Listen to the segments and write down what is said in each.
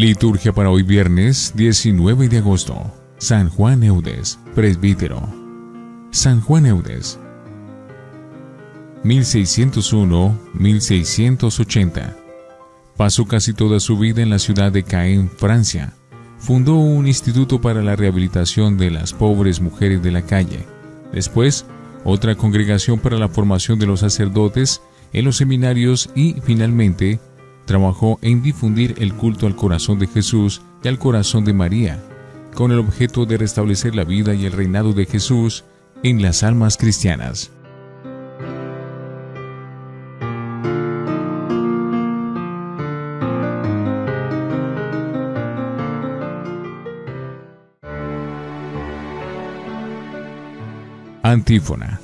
Liturgia para hoy viernes 19 de agosto. San Juan Eudes, presbítero. San Juan Eudes. 1601-1680. Pasó casi toda su vida en la ciudad de Caen, Francia. Fundó un instituto para la rehabilitación de las pobres mujeres de la calle. Después, otra congregación para la formación de los sacerdotes en los seminarios y, finalmente, trabajó en difundir el culto al corazón de Jesús y al corazón de María, con el objeto de restablecer la vida y el reinado de Jesús en las almas cristianas. Antífona.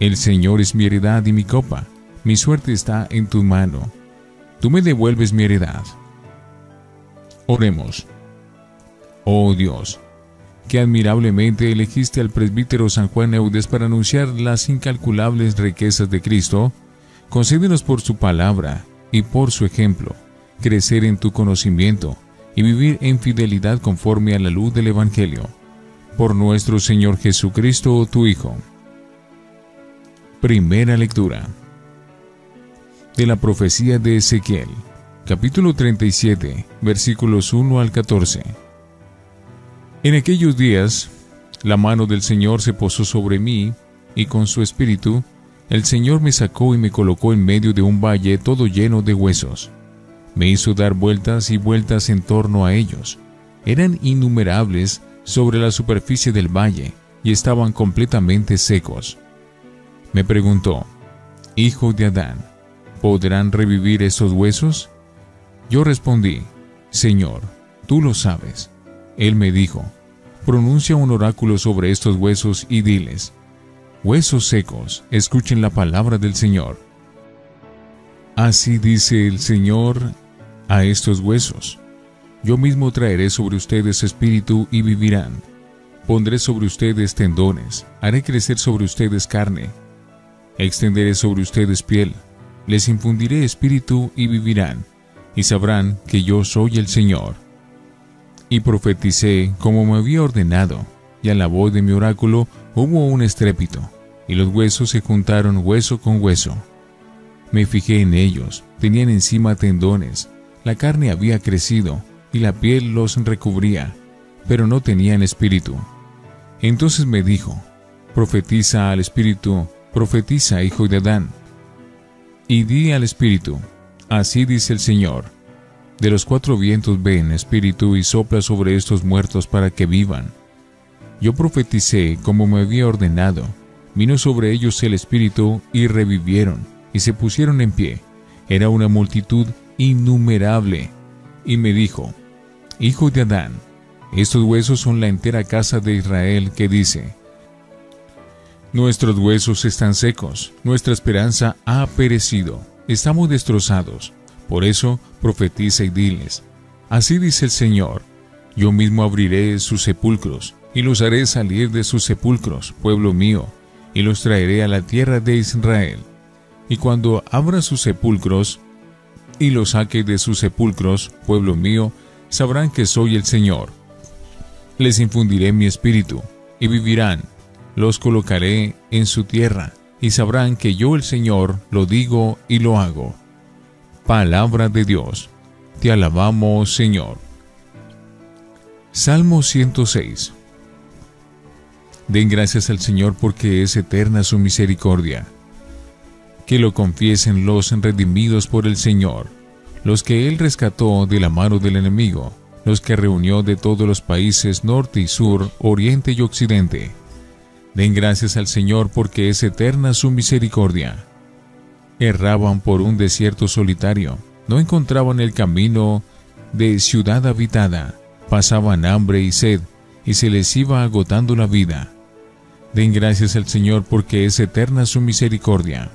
El Señor es mi heredad y mi copa. Mi suerte está en tu mano tú me devuelves mi heredad. Oremos. Oh Dios, que admirablemente elegiste al presbítero San Juan Eudes para anunciar las incalculables riquezas de Cristo, concédenos por su palabra y por su ejemplo, crecer en tu conocimiento y vivir en fidelidad conforme a la luz del Evangelio. Por nuestro Señor Jesucristo, tu Hijo. Primera lectura de la profecía de Ezequiel, capítulo 37, versículos 1 al 14. En aquellos días, la mano del Señor se posó sobre mí, y con su espíritu, el Señor me sacó y me colocó en medio de un valle todo lleno de huesos. Me hizo dar vueltas y vueltas en torno a ellos. Eran innumerables sobre la superficie del valle y estaban completamente secos. Me preguntó, Hijo de Adán, ¿podrán revivir esos huesos? Yo respondí, Señor, tú lo sabes. Él me dijo, pronuncia un oráculo sobre estos huesos y diles, huesos secos, escuchen la palabra del Señor. Así dice el Señor a estos huesos, yo mismo traeré sobre ustedes espíritu y vivirán. Pondré sobre ustedes tendones, haré crecer sobre ustedes carne, extenderé sobre ustedes piel, les infundiré espíritu y vivirán, y sabrán que yo soy el Señor. Y profeticé como me había ordenado, y a la voz de mi oráculo hubo un estrépito, y los huesos se juntaron hueso con hueso. Me fijé en ellos, tenían encima tendones, la carne había crecido, y la piel los recubría, pero no tenían espíritu. Entonces me dijo, profetiza al espíritu, profetiza, hijo de Adán, y di al Espíritu, así dice el Señor, de los cuatro vientos ven, Espíritu, y sopla sobre estos muertos para que vivan. Yo profeticé como me había ordenado, vino sobre ellos el Espíritu, y revivieron, y se pusieron en pie. Era una multitud innumerable. Y me dijo, Hijo de Adán, estos huesos son la entera casa de Israel que dice, Nuestros huesos están secos, nuestra esperanza ha perecido, estamos destrozados. Por eso profetiza y diles, así dice el Señor, yo mismo abriré sus sepulcros, y los haré salir de sus sepulcros, pueblo mío, y los traeré a la tierra de Israel. Y cuando abra sus sepulcros, y los saque de sus sepulcros, pueblo mío, sabrán que soy el Señor. Les infundiré mi espíritu, y vivirán, los colocaré en su tierra, y sabrán que yo el Señor lo digo y lo hago. Palabra de Dios. Te alabamos, Señor. Salmo 106. Den gracias al Señor porque es eterna su misericordia. Que lo confiesen los redimidos por el Señor, los que Él rescató de la mano del enemigo, los que reunió de todos los países norte y sur, oriente y occidente Den gracias al Señor porque es eterna su misericordia. Erraban por un desierto solitario, no encontraban el camino de ciudad habitada, pasaban hambre y sed, y se les iba agotando la vida. Den gracias al Señor porque es eterna su misericordia.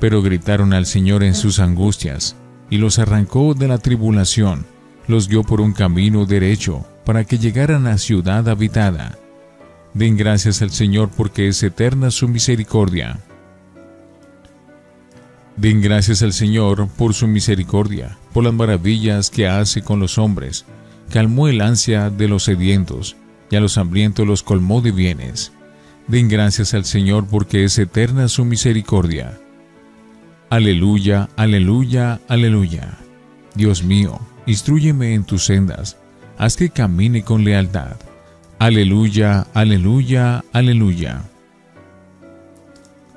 Pero gritaron al Señor en sus angustias, y los arrancó de la tribulación, los guió por un camino derecho, para que llegaran a ciudad habitada. Den gracias al Señor porque es eterna su misericordia. Den gracias al Señor por su misericordia, por las maravillas que hace con los hombres. Calmó el ansia de los sedientos, y a los hambrientos los colmó de bienes. Den gracias al Señor porque es eterna su misericordia. Aleluya, aleluya, aleluya. Dios mío, instruyeme en tus sendas, haz que camine con lealtad. Aleluya, aleluya, aleluya.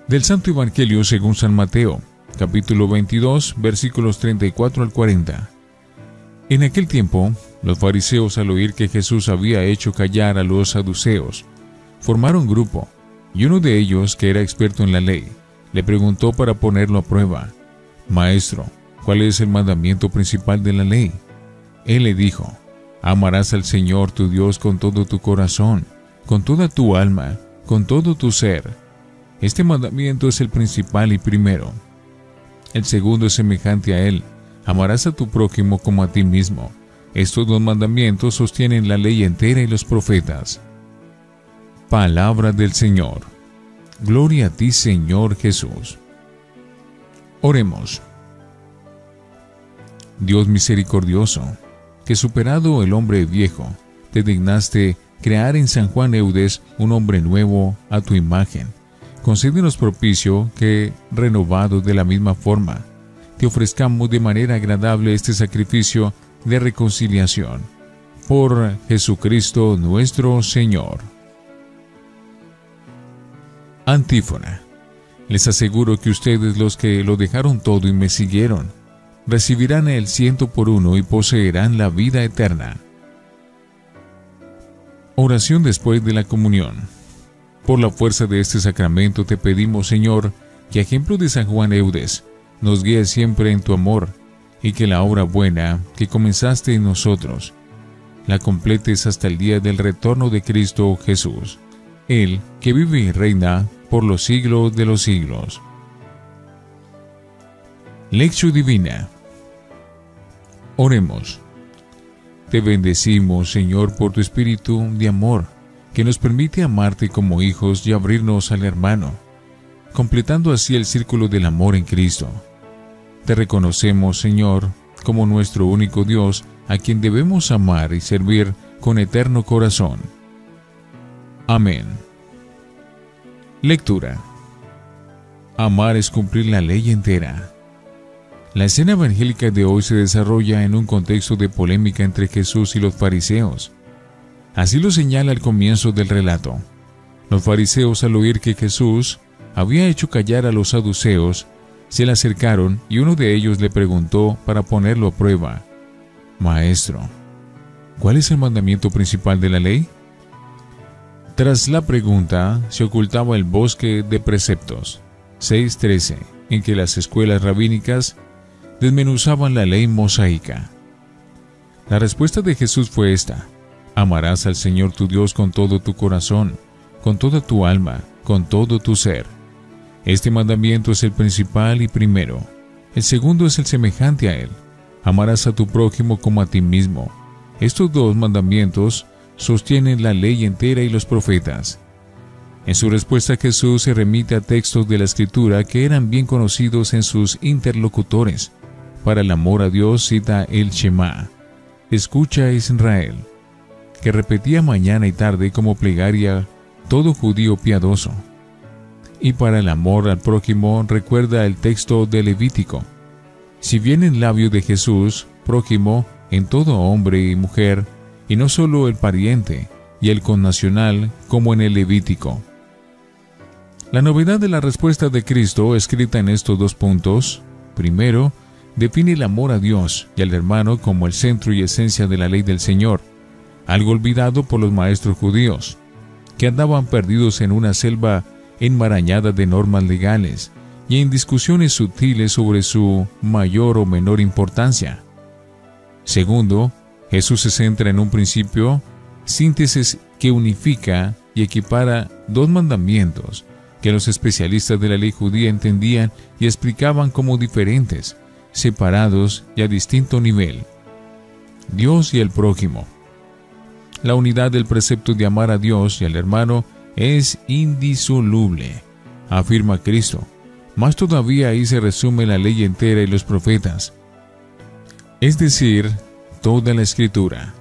Del Santo Evangelio según San Mateo, capítulo 22, versículos 34 al 40. En aquel tiempo, los fariseos al oír que Jesús había hecho callar a los saduceos, formaron grupo, y uno de ellos, que era experto en la ley, le preguntó para ponerlo a prueba, Maestro, ¿cuál es el mandamiento principal de la ley? Él le dijo, Amarás al Señor tu Dios con todo tu corazón, con toda tu alma, con todo tu ser. Este mandamiento es el principal y primero. El segundo es semejante a él. Amarás a tu prójimo como a ti mismo. Estos dos mandamientos sostienen la ley entera y los profetas. Palabra del Señor. Gloria a ti, Señor Jesús. Oremos. Dios misericordioso, que superado el hombre viejo, te dignaste crear en San Juan Eudes un hombre nuevo a tu imagen. Concédenos propicio que, renovado de la misma forma, te ofrezcamos de manera agradable este sacrificio de reconciliación. Por Jesucristo nuestro Señor. Antífona. Les aseguro que ustedes los que lo dejaron todo y me siguieron, recibirán el ciento por uno y poseerán la vida eterna. Oración después de la comunión. Por la fuerza de este sacramento te pedimos, Señor, que ejemplo de San Juan Eudes, nos guíe siempre en tu amor, y que la obra buena que comenzaste en nosotros, la completes hasta el día del retorno de Cristo Jesús, Él que vive y reina por los siglos de los siglos. Lección Divina Oremos. Te bendecimos, Señor, por tu espíritu de amor, que nos permite amarte como hijos y abrirnos al hermano, completando así el círculo del amor en Cristo. Te reconocemos, Señor, como nuestro único Dios, a quien debemos amar y servir con eterno corazón. Amén. Lectura. Amar es cumplir la ley entera. La escena evangélica de hoy se desarrolla en un contexto de polémica entre Jesús y los fariseos. Así lo señala al comienzo del relato. Los fariseos al oír que Jesús había hecho callar a los saduceos, se le acercaron y uno de ellos le preguntó para ponerlo a prueba, Maestro, ¿cuál es el mandamiento principal de la ley? Tras la pregunta se ocultaba el bosque de preceptos 6.13, en que las escuelas rabínicas desmenuzaban la ley mosaica. La respuesta de Jesús fue esta, amarás al Señor tu Dios con todo tu corazón, con toda tu alma, con todo tu ser. Este mandamiento es el principal y primero. El segundo es el semejante a él. Amarás a tu prójimo como a ti mismo. Estos dos mandamientos sostienen la ley entera y los profetas. En su respuesta Jesús se remite a textos de la Escritura que eran bien conocidos en sus interlocutores, para el amor a Dios cita el Shema. Escucha Israel, que repetía mañana y tarde como plegaria todo judío piadoso. Y para el amor al prójimo recuerda el texto de Levítico. Si bien en labio de Jesús, prójimo en todo hombre y mujer, y no solo el pariente y el connacional como en el Levítico. La novedad de la respuesta de Cristo escrita en estos dos puntos, primero, define el amor a Dios y al hermano como el centro y esencia de la ley del Señor, algo olvidado por los maestros judíos, que andaban perdidos en una selva enmarañada de normas legales y en discusiones sutiles sobre su mayor o menor importancia. Segundo, Jesús se centra en un principio, síntesis que unifica y equipara dos mandamientos que los especialistas de la ley judía entendían y explicaban como diferentes, separados y a distinto nivel. Dios y el prójimo. La unidad del precepto de amar a Dios y al hermano es indisoluble, afirma Cristo, más todavía ahí se resume la ley entera y los profetas, es decir, toda la escritura.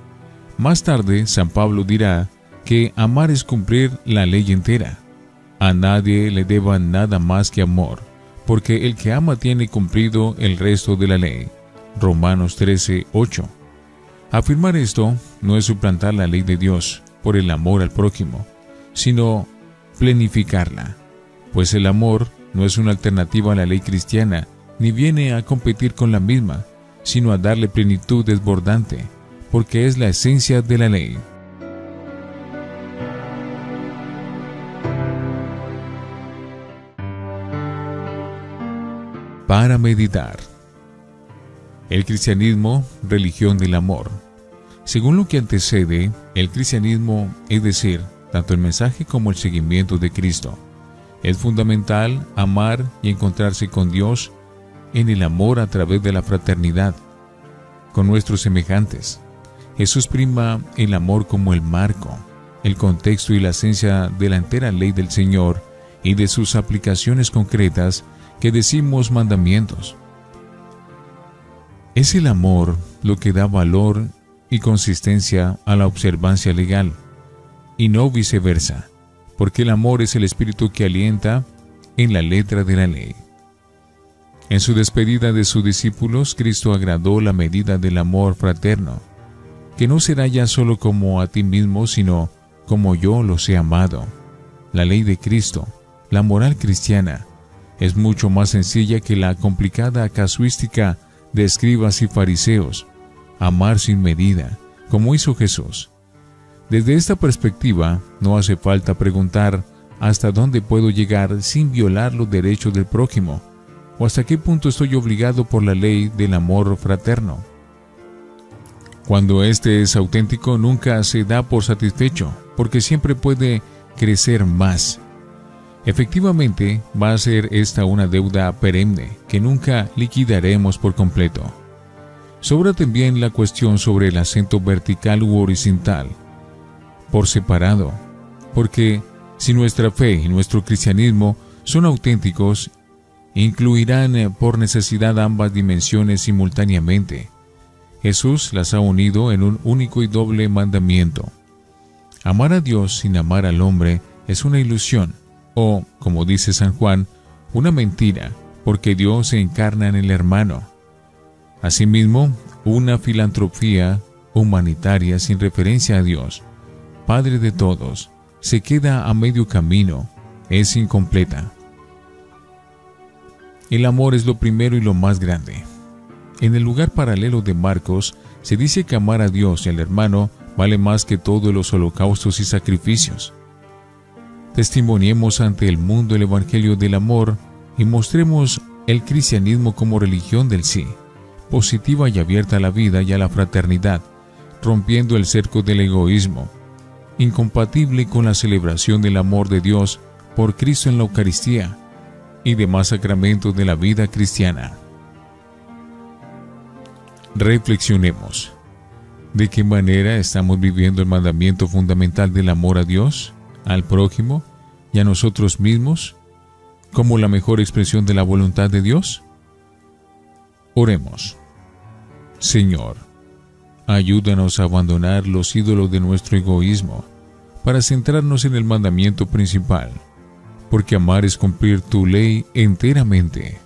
Más tarde, San Pablo dirá que amar es cumplir la ley entera. A nadie le deba nada más que amor, porque el que ama tiene cumplido el resto de la ley. Romanos 13, 8. Afirmar esto no es suplantar la ley de Dios por el amor al prójimo, sino plenificarla, pues el amor no es una alternativa a la ley cristiana, ni viene a competir con la misma, sino a darle plenitud desbordante, porque es la esencia de la ley. Para meditar. El cristianismo, religión del amor. Según lo que antecede, el cristianismo, es decir, tanto el mensaje como el seguimiento de Cristo, es fundamental amar y encontrarse con Dios en el amor a través de la fraternidad, con nuestros semejantes. Jesús prima el amor como el marco, el contexto y la esencia de la entera ley del Señor y de sus aplicaciones concretas que decimos mandamientos. Es el amor lo que da valor y consistencia a la observancia legal, y no viceversa porque el amor es el espíritu que alienta en la letra de la ley. En su despedida de sus discípulos, Cristo agradó la medida del amor fraterno, que no será ya solo como a ti mismo, sino como yo los he amado. La ley de Cristo, la moral cristiana, es mucho más sencilla que la complicada casuística de escribas y fariseos. Amar sin medida, como hizo Jesús. Desde esta perspectiva, no hace falta preguntar hasta dónde puedo llegar sin violar los derechos del prójimo, o hasta qué punto estoy obligado por la ley del amor fraterno. Cuando éste es auténtico, nunca se da por satisfecho, porque siempre puede crecer más. Efectivamente, va a ser esta una deuda perenne que nunca liquidaremos por completo. Sobra también la cuestión sobre el acento vertical u horizontal, por separado, porque si nuestra fe y nuestro cristianismo son auténticos, incluirán eh, por necesidad ambas dimensiones simultáneamente. Jesús las ha unido en un único y doble mandamiento. Amar a Dios sin amar al hombre es una ilusión, o, como dice San Juan, una mentira, porque Dios se encarna en el hermano. Asimismo, una filantropía humanitaria sin referencia a Dios Padre de todos, se queda a medio camino, es incompleta. El amor es lo primero y lo más grande. En el lugar paralelo de Marcos se dice que amar a Dios y al hermano vale más que todos los holocaustos y sacrificios. Testimoniemos ante el mundo el Evangelio del amor y mostremos el cristianismo como religión del sí, positiva y abierta a la vida y a la fraternidad, rompiendo el cerco del egoísmo, incompatible con la celebración del amor de Dios por Cristo en la Eucaristía y demás sacramentos de la vida cristiana. Reflexionemos. ¿De qué manera estamos viviendo el mandamiento fundamental del amor a Dios, al prójimo y a nosotros mismos como la mejor expresión de la voluntad de Dios? Oremos. Señor, Ayúdanos a abandonar los ídolos de nuestro egoísmo para centrarnos en el mandamiento principal, porque amar es cumplir tu ley enteramente.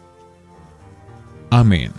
Amén.